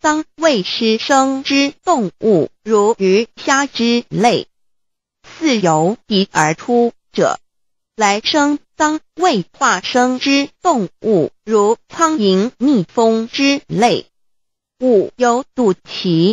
当未吃生之动物，如鱼虾之类，似由鼻而出者，来生当未化生之动物，如苍蝇、蜜蜂之类，物有肚脐。